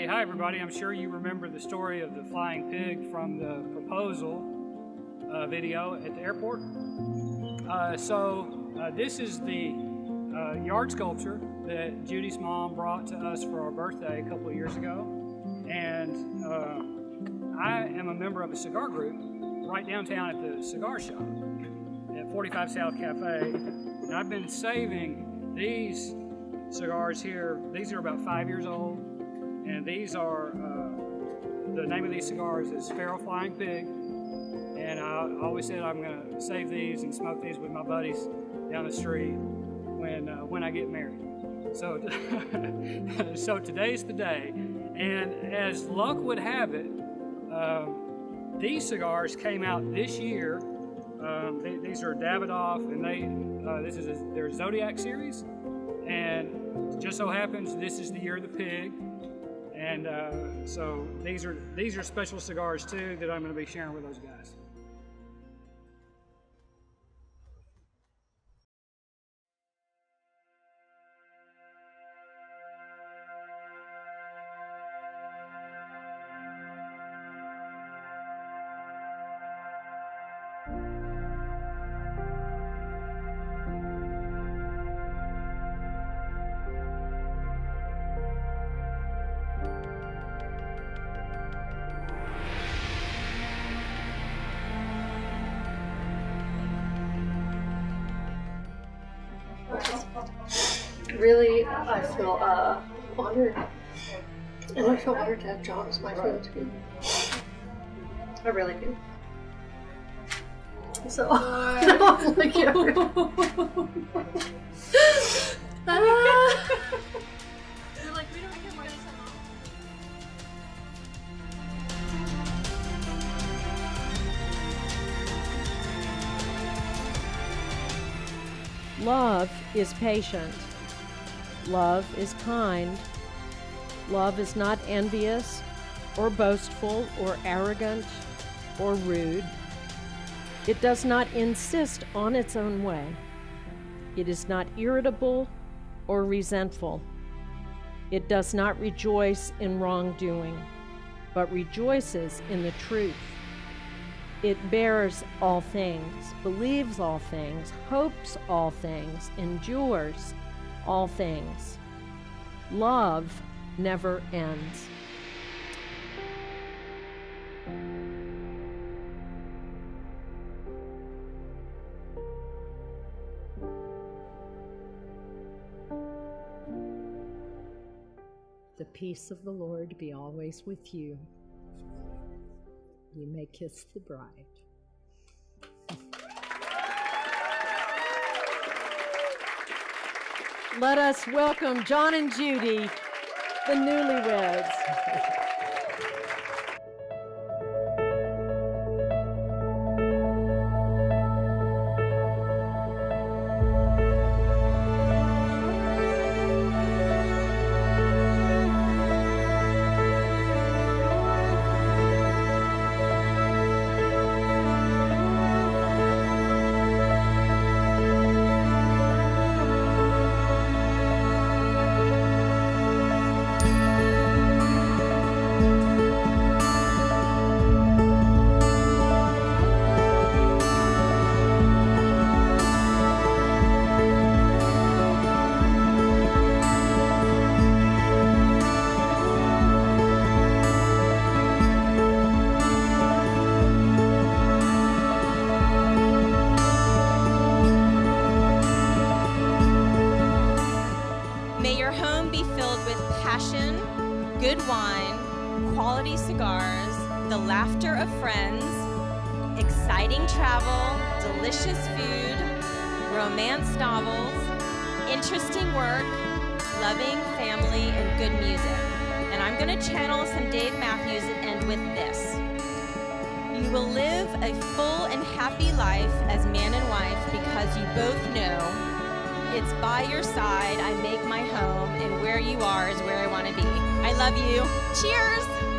everybody. I'm sure you remember the story of the flying pig from the proposal uh, video at the airport. Uh, so uh, this is the uh, yard sculpture that Judy's mom brought to us for our birthday a couple of years ago. And uh, I am a member of a cigar group right downtown at the cigar shop at 45 South Cafe. And I've been saving these cigars here. These are about five years old. And these are, uh, the name of these cigars is Feral Flying Pig. And I always said I'm going to save these and smoke these with my buddies down the street when, uh, when I get married. So, so today's the day. And as luck would have it, uh, these cigars came out this year. Um, they, these are Davidoff, and they uh, this is a, their Zodiac series. And just so happens this is the year of the pig. And uh, so these are these are special cigars too that I'm going to be sharing with those guys. Really, I feel uh, honored. And I feel honored to have John as my friend too. I really do. So. Love is patient. Love is kind. Love is not envious or boastful or arrogant or rude. It does not insist on its own way. It is not irritable or resentful. It does not rejoice in wrongdoing, but rejoices in the truth. It bears all things, believes all things, hopes all things, endures all things. Love never ends. The peace of the Lord be always with you. You may kiss the bride. Let us welcome John and Judy, the newlyweds. Passion, good wine, quality cigars, the laughter of friends, exciting travel, delicious food, romance novels, interesting work, loving family, and good music. And I'm going to channel some Dave Matthews and end with this. You will live a full and happy life as man and wife because you both know it's by your side I make my home, love you. Cheers!